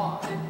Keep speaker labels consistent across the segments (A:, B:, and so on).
A: 哦对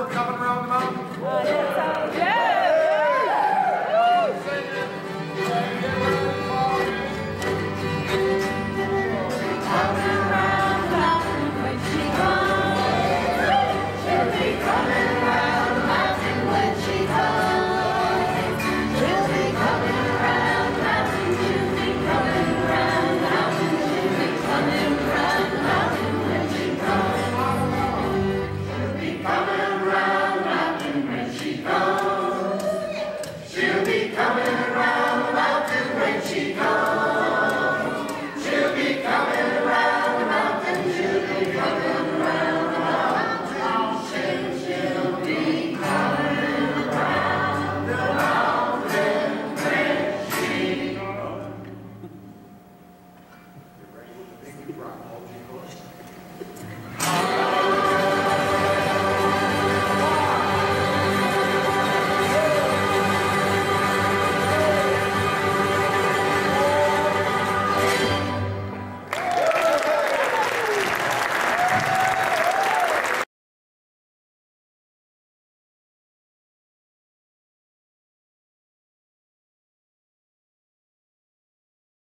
A: of coming around the mountain? Uh,